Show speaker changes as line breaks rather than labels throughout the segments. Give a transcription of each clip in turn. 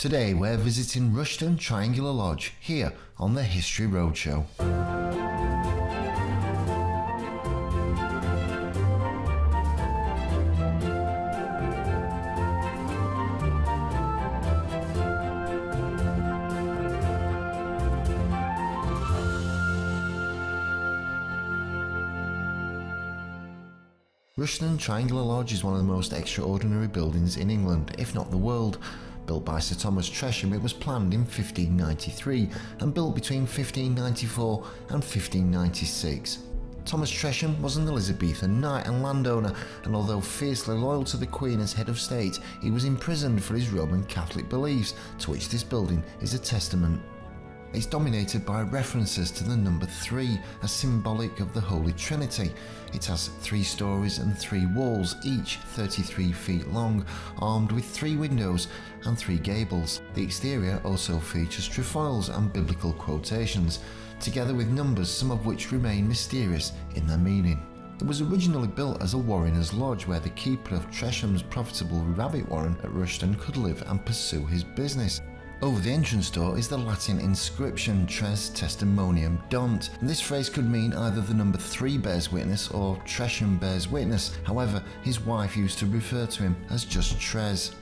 Today we're visiting Rushton Triangular Lodge here on the History Roadshow. Rushton Triangular Lodge is one of the most extraordinary buildings in England, if not the world. Built by Sir Thomas Tresham, it was planned in 1593 and built between 1594 and 1596. Thomas Tresham was an Elizabethan knight and landowner, and although fiercely loyal to the Queen as head of state, he was imprisoned for his Roman Catholic beliefs, to which this building is a testament. It's dominated by references to the number three, as symbolic of the Holy Trinity. It has three stories and three walls, each 33 feet long, armed with three windows and three gables. The exterior also features trefoils and biblical quotations, together with numbers, some of which remain mysterious in their meaning. It was originally built as a warrener's lodge where the keeper of Tresham's profitable rabbit warren at Rushton could live and pursue his business. Over the entrance door is the Latin inscription Tres Testimonium Dant. This phrase could mean either the number 3 bears witness or Tresham bears witness, however, his wife used to refer to him as just Tres.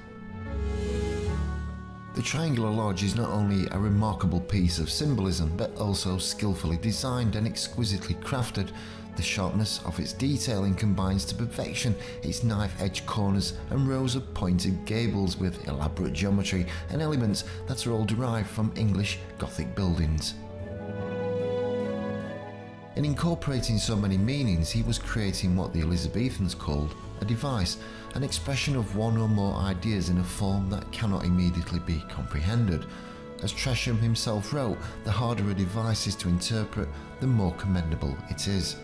The triangular lodge is not only a remarkable piece of symbolism, but also skillfully designed and exquisitely crafted. The sharpness of its detailing combines to perfection its knife-edge corners and rows of pointed gables with elaborate geometry and elements that are all derived from English Gothic buildings. In incorporating so many meanings, he was creating what the Elizabethans called a device, an expression of one or more ideas in a form that cannot immediately be comprehended. As Tresham himself wrote, the harder a device is to interpret, the more commendable it is.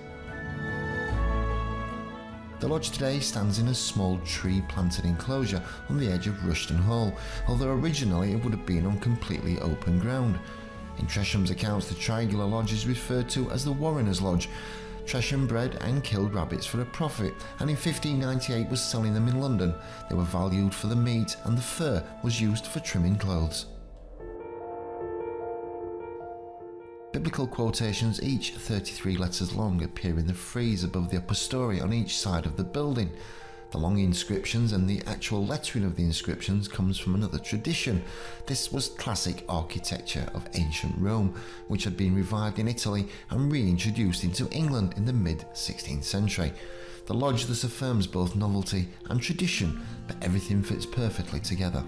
The lodge today stands in a small tree planted enclosure on the edge of Rushton Hall, although originally it would have been on completely open ground. In Tresham's accounts, the triangular lodge is referred to as the Warrener's Lodge. Tresham bred and killed rabbits for a profit, and in 1598 was selling them in London. They were valued for the meat, and the fur was used for trimming clothes. Biblical quotations, each 33 letters long, appear in the frieze above the upper story on each side of the building. The long inscriptions and the actual lettering of the inscriptions comes from another tradition. This was classic architecture of ancient Rome, which had been revived in Italy and reintroduced into England in the mid 16th century. The lodge thus affirms both novelty and tradition, but everything fits perfectly together.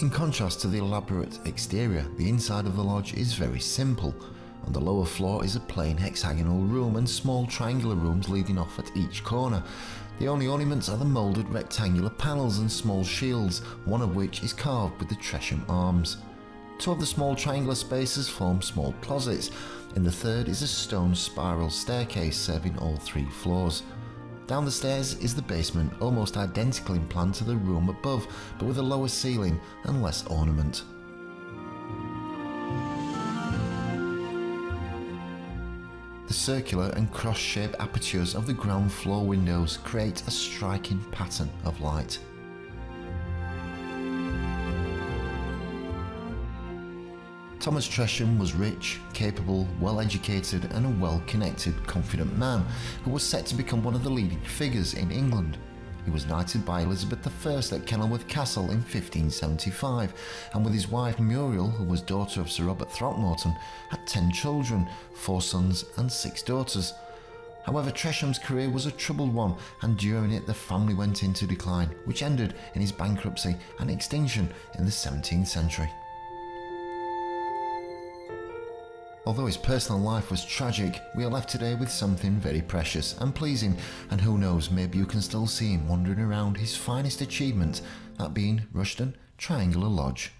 In contrast to the elaborate exterior, the inside of the lodge is very simple. On the lower floor is a plain hexagonal room and small triangular rooms leading off at each corner. The only ornaments are the moulded rectangular panels and small shields, one of which is carved with the Tresham arms. Two of the small triangular spaces form small closets. In the third is a stone spiral staircase serving all three floors. Down the stairs is the basement, almost identical in plan to the room above, but with a lower ceiling and less ornament. The circular and cross-shaped apertures of the ground floor windows create a striking pattern of light. Thomas Tresham was rich, capable, well educated, and a well connected, confident man who was set to become one of the leading figures in England. He was knighted by Elizabeth I at Kenilworth Castle in 1575, and with his wife Muriel, who was daughter of Sir Robert Throckmorton, had ten children, four sons and six daughters. However, Tresham's career was a troubled one, and during it the family went into decline, which ended in his bankruptcy and extinction in the 17th century. Although his personal life was tragic, we are left today with something very precious and pleasing, and who knows, maybe you can still see him wandering around his finest achievement, that being Rushton Triangular Lodge.